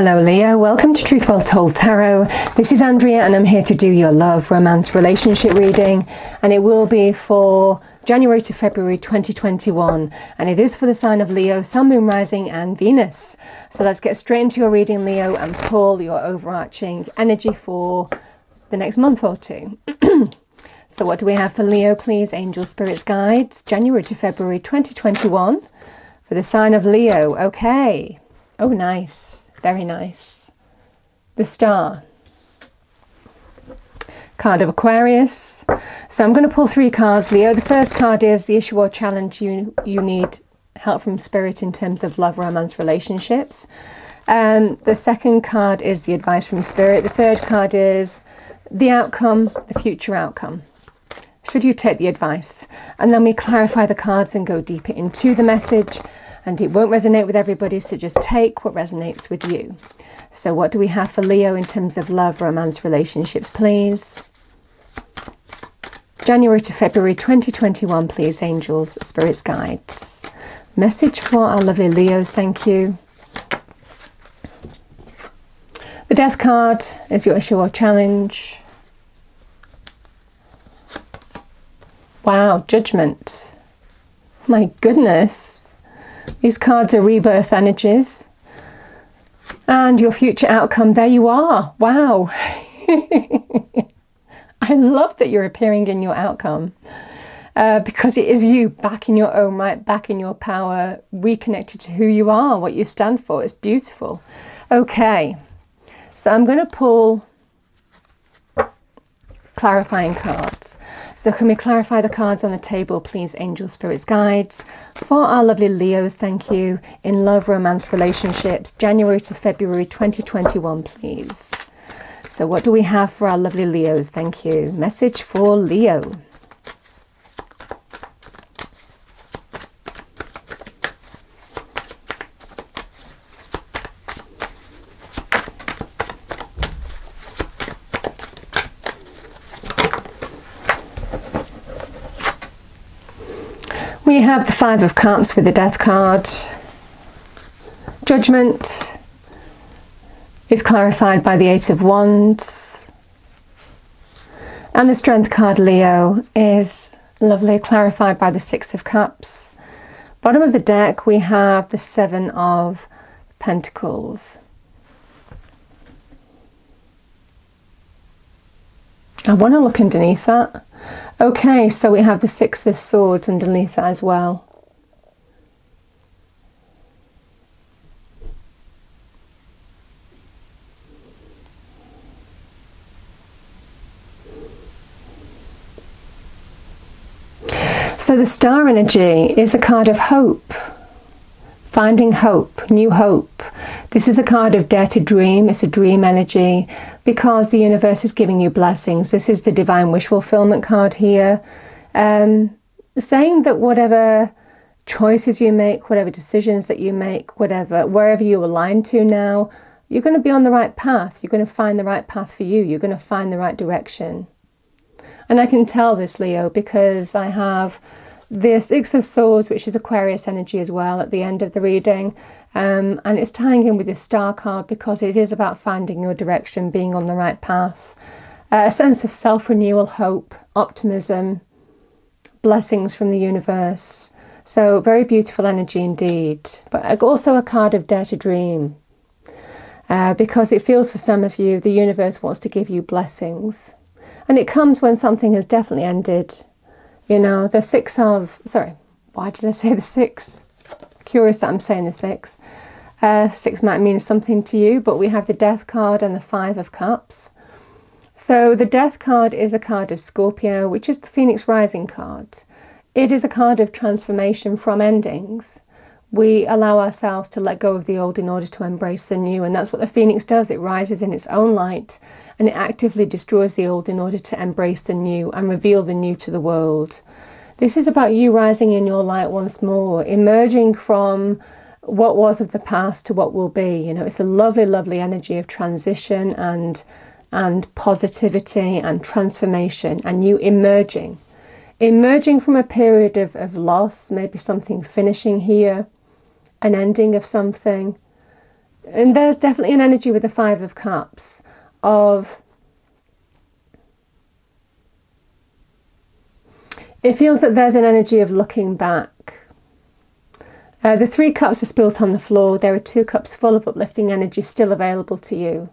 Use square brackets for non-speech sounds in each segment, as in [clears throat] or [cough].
Hello, Leo. Welcome to Truth Well Told Tarot. This is Andrea, and I'm here to do your love, romance, relationship reading, and it will be for January to February 2021, and it is for the sign of Leo, Sun, Moon, Rising, and Venus. So let's get straight into your reading, Leo, and pull your overarching energy for the next month or two. [clears throat] so, what do we have for Leo, please? Angel Spirits Guides, January to February 2021 for the sign of Leo. Okay. Oh, nice. Very nice. The Star. Card of Aquarius. So I'm going to pull three cards, Leo. The first card is the issue or challenge you you need help from spirit in terms of love, romance, relationships. Um, the second card is the advice from spirit. The third card is the outcome, the future outcome. Should you take the advice? And then we clarify the cards and go deeper into the message and it won't resonate with everybody, so just take what resonates with you. So, what do we have for Leo in terms of love, romance, relationships, please? January to February 2021, please, angels, spirits, guides. Message for our lovely Leos, thank you. The Death card is your issue or challenge. Wow, judgment. My goodness. These cards are rebirth energies. And your future outcome, there you are. Wow. [laughs] I love that you're appearing in your outcome uh, because it is you back in your own right, back in your power, reconnected to who you are, what you stand for. It's beautiful. Okay, so I'm going to pull clarifying cards. So can we clarify the cards on the table, please, angel spirits guides? For our lovely Leos, thank you, in love, romance, relationships, January to February 2021, please. So what do we have for our lovely Leos? Thank you. Message for Leo. We have the Five of Cups with the Death card. Judgment is clarified by the Eight of Wands. And the Strength card, Leo, is lovely, clarified by the Six of Cups. Bottom of the deck, we have the Seven of Pentacles. I want to look underneath that. Okay, so we have the Six of Swords underneath that as well. So the star energy is a card of hope, finding hope, new hope. This is a card of dare to dream, it's a dream energy because the universe is giving you blessings. This is the divine wish fulfillment card here, um, saying that whatever choices you make, whatever decisions that you make, whatever, wherever you align to now, you're going to be on the right path. You're going to find the right path for you. You're going to find the right direction. And I can tell this, Leo, because I have the Six of Swords, which is Aquarius energy as well, at the end of the reading. Um, and it's tying in with this star card because it is about finding your direction, being on the right path. Uh, a sense of self renewal, hope, optimism, blessings from the universe. So, very beautiful energy indeed. But also a card of dare to dream. Uh, because it feels for some of you the universe wants to give you blessings. And it comes when something has definitely ended. You know, the six of, sorry, why did I say the six? Curious that I'm saying the six. Uh, six might mean something to you, but we have the death card and the five of cups. So the death card is a card of Scorpio, which is the Phoenix Rising card. It is a card of transformation from endings. We allow ourselves to let go of the old in order to embrace the new, and that's what the Phoenix does. It rises in its own light and it actively destroys the old in order to embrace the new and reveal the new to the world. This is about you rising in your light once more, emerging from what was of the past to what will be. You know, it's a lovely, lovely energy of transition and and positivity and transformation and you emerging. Emerging from a period of, of loss, maybe something finishing here, an ending of something, and there's definitely an energy with the Five of Cups of it feels that there's an energy of looking back. Uh, the three cups are spilt on the floor. There are two cups full of uplifting energy still available to you.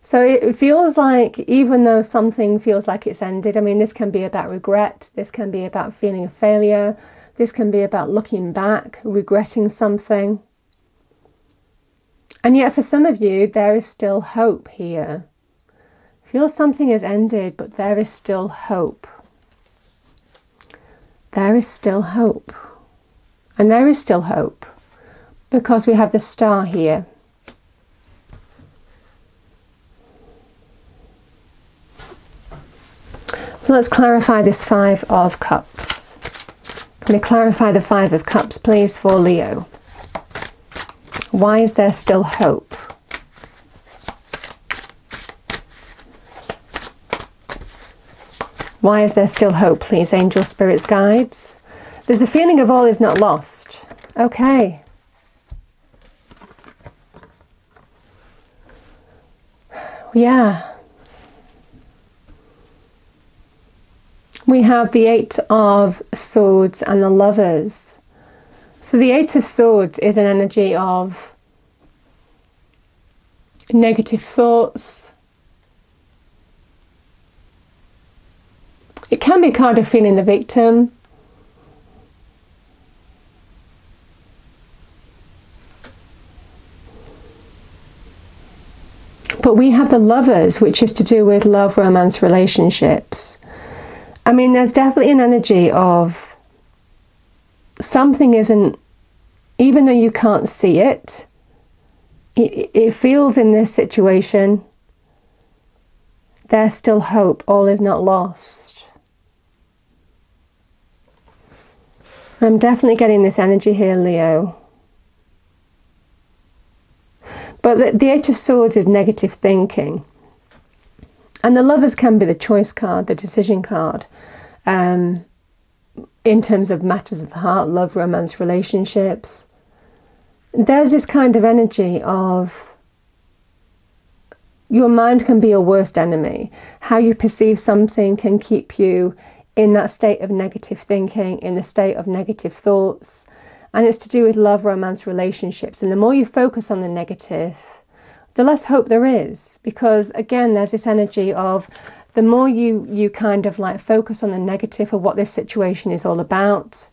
So it feels like, even though something feels like it's ended, I mean, this can be about regret, this can be about feeling a failure, this can be about looking back, regretting something. And yet, for some of you, there is still hope here. Feel something has ended, but there is still hope. There is still hope. And there is still hope because we have the star here. So let's clarify this Five of Cups. Can we clarify the Five of Cups, please, for Leo? Why is there still hope? Why is there still hope, please, angel spirits, guides? There's a feeling of all is not lost. Okay. Yeah. We have the Eight of Swords and the Lovers. So the Eight of Swords is an energy of negative thoughts. It can be card of feeling the victim. But we have the lovers, which is to do with love, romance, relationships. I mean, there's definitely an energy of something isn't, even though you can't see it, it, feels in this situation there's still hope, all is not lost. I'm definitely getting this energy here, Leo. But the, the Eight of Swords is negative thinking. And the Lovers can be the choice card, the decision card, um, in terms of matters of the heart, love, romance, relationships. There's this kind of energy of your mind can be your worst enemy. How you perceive something can keep you in that state of negative thinking, in the state of negative thoughts. And it's to do with love, romance, relationships. And the more you focus on the negative, the less hope there is. Because again, there's this energy of the more you, you kind of like focus on the negative of what this situation is all about,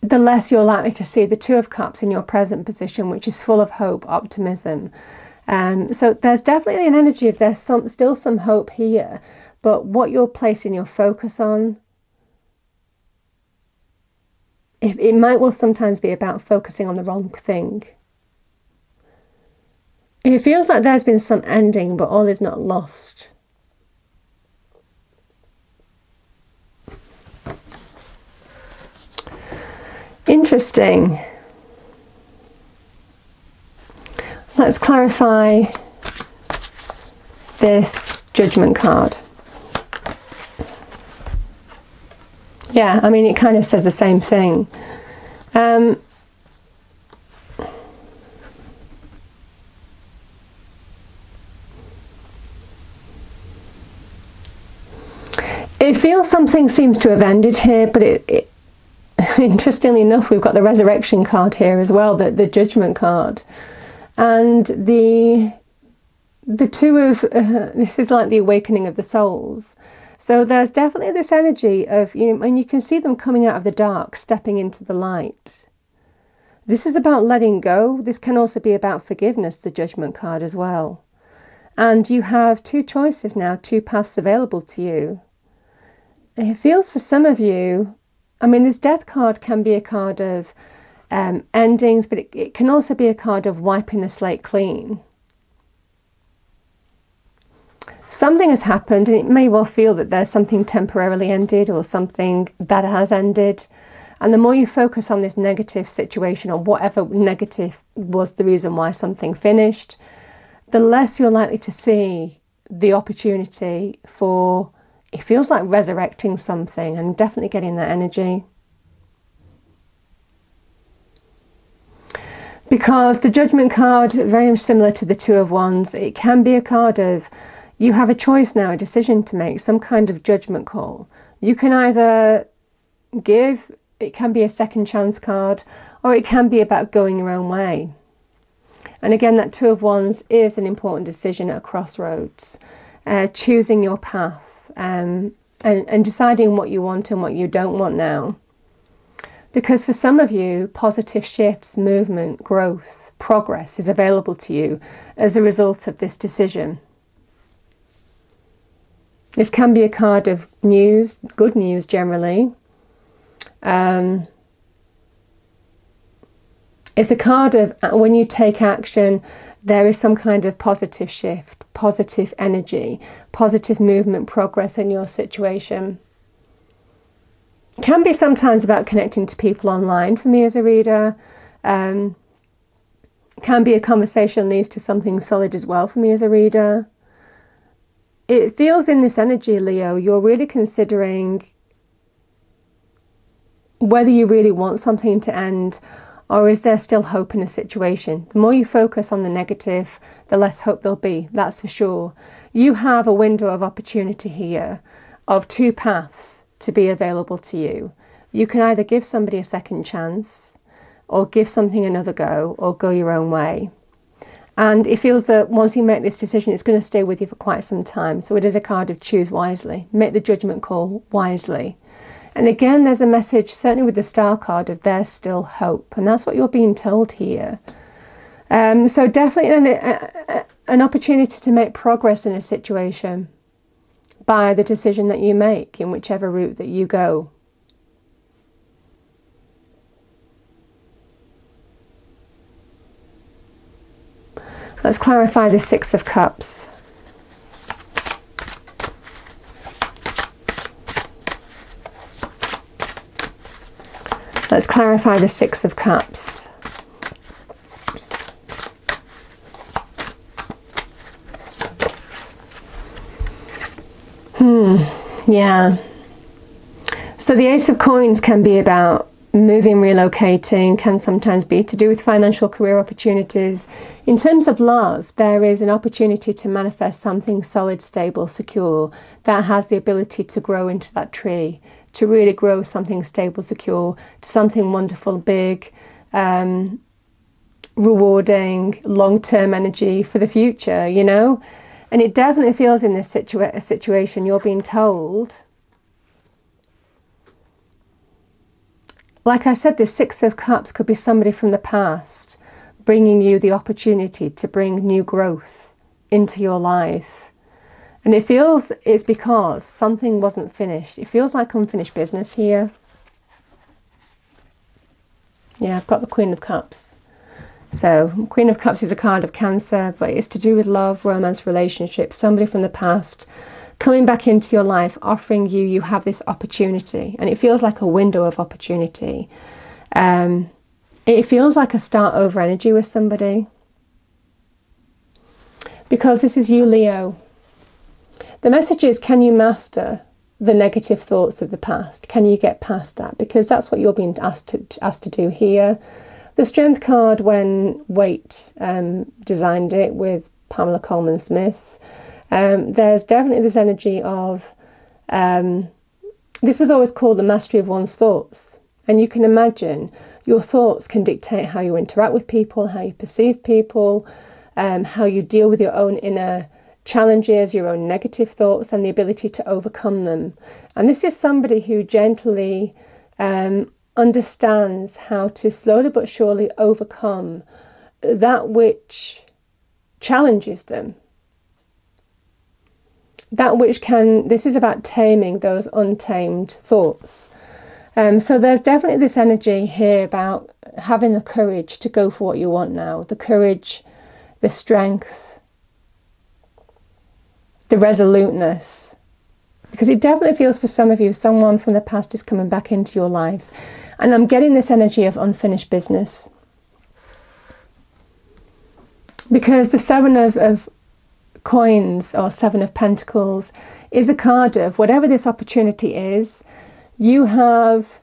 the less you're likely to see the Two of Cups in your present position, which is full of hope, optimism. Um, so there's definitely an energy of there's some still some hope here, but what you're placing your focus on it, it might well sometimes be about focusing on the wrong thing. It feels like there's been some ending, but all is not lost. Interesting. Let's clarify this judgment card. Yeah, I mean, it kind of says the same thing. Um, it feels something seems to have ended here, but it, it, [laughs] interestingly enough, we've got the resurrection card here as well, the, the judgment card. And the the two of uh, [laughs] this is like the awakening of the souls. So there's definitely this energy of, you know, and you can see them coming out of the dark, stepping into the light. This is about letting go. This can also be about forgiveness, the judgment card as well. And you have two choices now, two paths available to you. It feels for some of you, I mean, this death card can be a card of um, endings, but it, it can also be a card of wiping the slate clean something has happened and it may well feel that there's something temporarily ended or something that has ended. And the more you focus on this negative situation or whatever negative was the reason why something finished, the less you're likely to see the opportunity for it feels like resurrecting something and definitely getting that energy. Because the Judgment card, very similar to the Two of Wands, it can be a card of you have a choice now, a decision to make, some kind of judgment call. You can either give, it can be a second chance card, or it can be about going your own way. And again, that Two of Wands is an important decision at a crossroads, uh, choosing your path um, and, and deciding what you want and what you don't want now. Because for some of you, positive shifts, movement, growth, progress is available to you as a result of this decision. This can be a card of news, good news generally. Um, it's a card of uh, when you take action, there is some kind of positive shift, positive energy, positive movement, progress in your situation can be sometimes about connecting to people online for me as a reader. Um, can be a conversation leads to something solid as well for me as a reader. It feels in this energy, Leo, you're really considering whether you really want something to end or is there still hope in a situation? The more you focus on the negative, the less hope there'll be, that's for sure. You have a window of opportunity here of two paths to be available to you. You can either give somebody a second chance, or give something another go, or go your own way. And it feels that once you make this decision, it's going to stay with you for quite some time. So it is a card of choose wisely, make the judgment call wisely. And again, there's a message, certainly with the star card, of there's still hope. And that's what you're being told here. Um, so definitely an, an opportunity to make progress in a situation by the decision that you make in whichever route that you go. Let's clarify the Six of Cups. Let's clarify the Six of Cups. Hmm, yeah. So the Ace of Coins can be about moving, relocating, can sometimes be to do with financial career opportunities. In terms of love, there is an opportunity to manifest something solid, stable, secure that has the ability to grow into that tree, to really grow something stable, secure, to something wonderful, big, um, rewarding, long term energy for the future, you know? And it definitely feels in this situa situation you're being told. Like I said, this Six of Cups could be somebody from the past bringing you the opportunity to bring new growth into your life. And it feels it's because something wasn't finished. It feels like unfinished business here. Yeah, I've got the Queen of Cups. So, Queen of Cups is a card of Cancer, but it's to do with love, romance, relationships, somebody from the past coming back into your life, offering you, you have this opportunity. And it feels like a window of opportunity. Um, it feels like a start over energy with somebody. Because this is you, Leo. The message is can you master the negative thoughts of the past? Can you get past that? Because that's what you're being asked to, asked to do here. The strength card, when Waite um, designed it with Pamela Colman Smith, um, there's definitely this energy of um, this was always called the mastery of one's thoughts. And you can imagine your thoughts can dictate how you interact with people, how you perceive people, um, how you deal with your own inner challenges, your own negative thoughts, and the ability to overcome them. And this is somebody who gently um, understands how to slowly but surely overcome that which challenges them. That which can, this is about taming those untamed thoughts. Um, so there's definitely this energy here about having the courage to go for what you want now, the courage, the strength, the resoluteness. Because it definitely feels for some of you, someone from the past is coming back into your life and I'm getting this energy of unfinished business. Because the Seven of, of Coins or Seven of Pentacles is a card of whatever this opportunity is, you have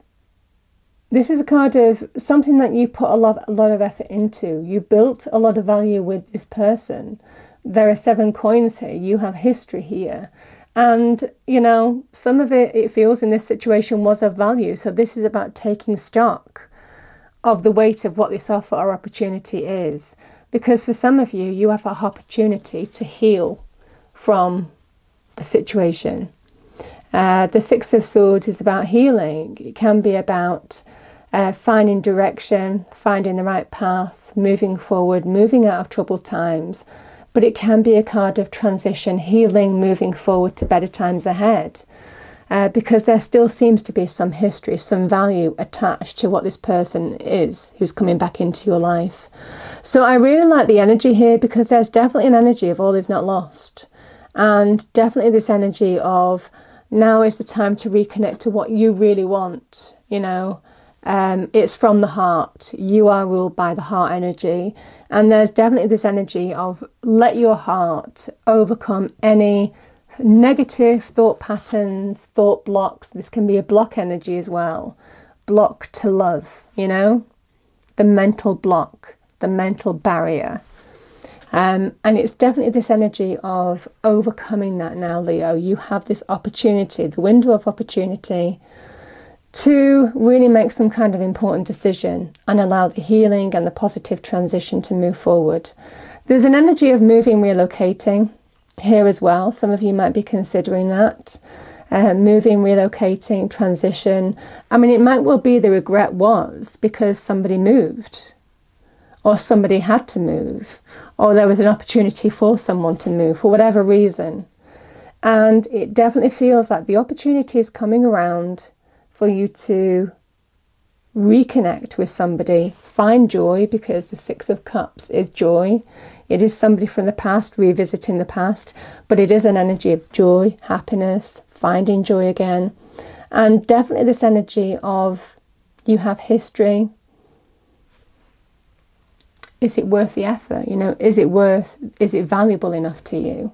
this is a card of something that you put a lot, a lot of effort into. You built a lot of value with this person. There are seven coins here. You have history here. And, you know, some of it, it feels in this situation was of value. So this is about taking stock of the weight of what this offer or opportunity is. Because for some of you, you have an opportunity to heal from the situation. Uh, the Six of Swords is about healing. It can be about uh, finding direction, finding the right path, moving forward, moving out of troubled times. But it can be a card of transition, healing, moving forward to better times ahead. Uh, because there still seems to be some history, some value attached to what this person is who's coming back into your life. So I really like the energy here because there's definitely an energy of all is not lost. And definitely this energy of now is the time to reconnect to what you really want, you know. Um, it's from the heart. You are ruled by the heart energy. And there's definitely this energy of let your heart overcome any negative thought patterns, thought blocks. This can be a block energy as well. Block to love, you know, the mental block, the mental barrier. Um, and it's definitely this energy of overcoming that now, Leo. You have this opportunity, the window of opportunity to really make some kind of important decision and allow the healing and the positive transition to move forward. There's an energy of moving, relocating here as well. Some of you might be considering that. Uh, moving, relocating, transition. I mean, it might well be the regret was because somebody moved or somebody had to move or there was an opportunity for someone to move for whatever reason. And it definitely feels like the opportunity is coming around for you to reconnect with somebody, find joy because the Six of Cups is joy. It is somebody from the past revisiting the past, but it is an energy of joy, happiness, finding joy again, and definitely this energy of you have history. Is it worth the effort? You know, is it worth, is it valuable enough to you?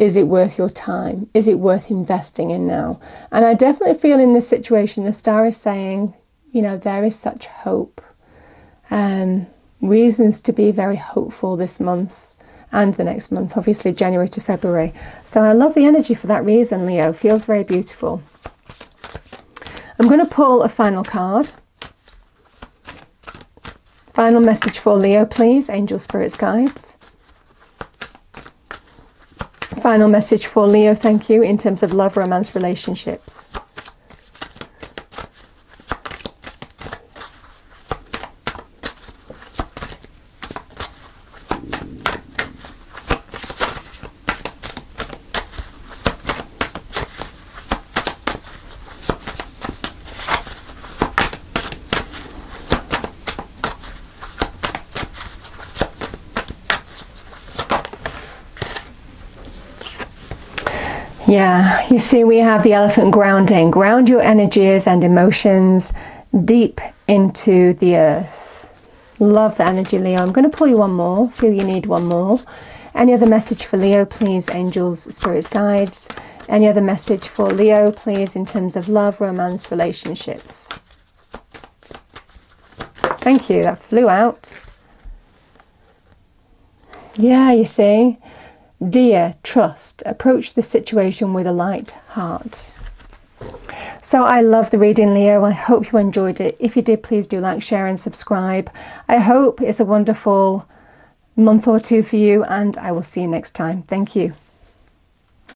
Is it worth your time? Is it worth investing in now? And I definitely feel in this situation, the star is saying, you know, there is such hope. Um, reasons to be very hopeful this month and the next month, obviously January to February. So I love the energy for that reason, Leo. Feels very beautiful. I'm going to pull a final card. Final message for Leo, please. Angel Spirits Guides final message for Leo, thank you, in terms of love, romance, relationships. Yeah, you see, we have the elephant grounding. Ground your energies and emotions deep into the earth. Love the energy, Leo. I'm going to pull you one more. Feel you need one more. Any other message for Leo, please? Angels, spirits, guides. Any other message for Leo, please, in terms of love, romance, relationships? Thank you. That flew out. Yeah, you see. Deer, trust, approach the situation with a light heart. So I love the reading, Leo. I hope you enjoyed it. If you did, please do like, share, and subscribe. I hope it's a wonderful month or two for you, and I will see you next time. Thank you.